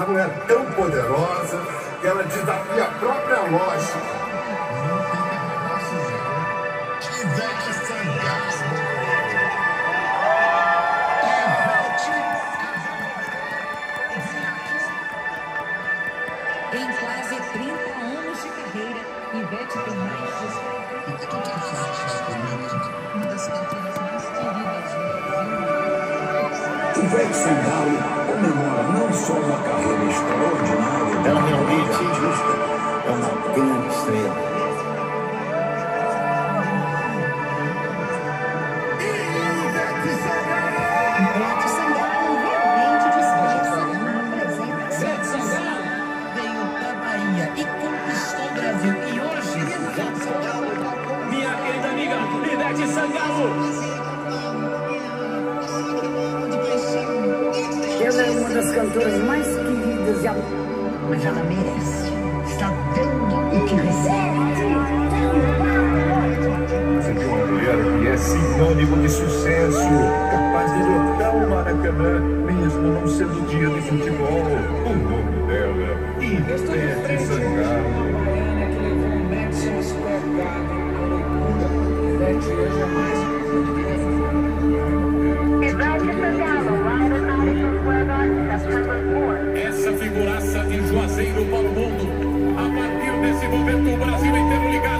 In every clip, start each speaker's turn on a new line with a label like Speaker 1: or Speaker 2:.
Speaker 1: Essa mulher é tão poderosa que ela desafia a própria lógica.
Speaker 2: Em quase 30 anos de carreira, Ivete tem mais de...
Speaker 3: O que tu achas do momento?
Speaker 2: Uma das cantoras mais queridas do Brasil.
Speaker 4: Ivete Sangalo comemora não só uma carreira
Speaker 3: Ela
Speaker 4: justa, é uma grande estrela.
Speaker 5: Ela é uma das cantoras mais queridas, e mas ela merece.
Speaker 1: Você uma mulher que é sinônimo de sucesso, capaz de lotar o Maracanã, mesmo não sendo dia de futebol. O nome dela, Ivete Sangalo.
Speaker 6: é
Speaker 7: Ivete Sangalo, live at Madison Square Garden, September 4th.
Speaker 8: essa figuraça de Juazeiro para o mundo. Momento, o Brasil inteiro ligado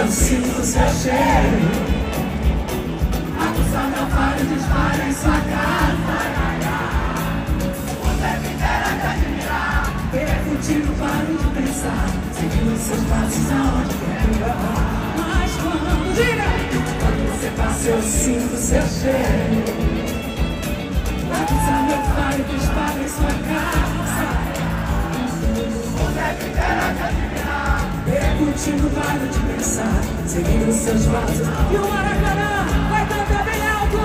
Speaker 8: eu sinto seu cheiro. Acusa meu faro dispara em sua casa. Você me dera de admirar. Eu contigo paro de pensar. Seguindo seus passos aonde quero ir. Mas quando, você passa eu sinto seu cheiro. Meu faro dispara em sua casa. Você me dera de admirar. Eu contigo paro de pensar. Seguindo seus passos. E o Maracanã vai cantar bem alto.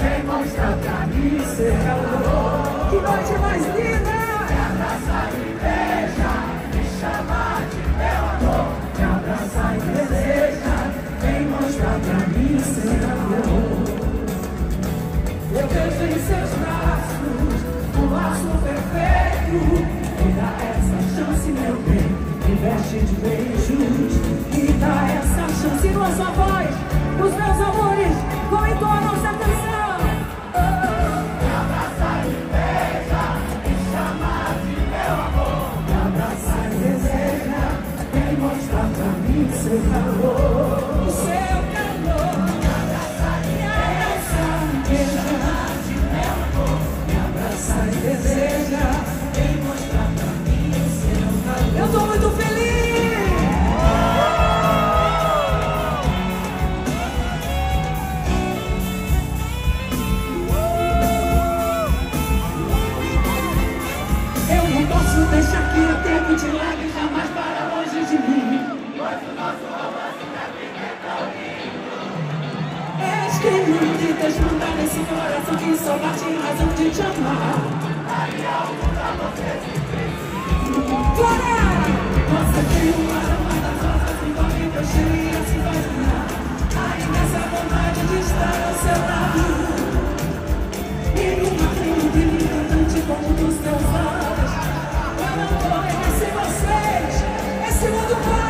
Speaker 8: Vem mostrar pra mim seu amor. Que noite mais linda! Me abraçar e beija, me chamar de meu amor. Me abraçar e deseja, vem mostrar pra mim seu amor. De beijos. Me dá essa chance, nossa voz, coração que só bate razão de te amar. Glória! Você tem um aroma das rosas, envolve teu cheiro e assim vai sonhar. Ainda essa vontade de estar ao seu lado. E uma crime cantante como dos teus olhos. Eu não vou reconhecer vocês, esse mundo para.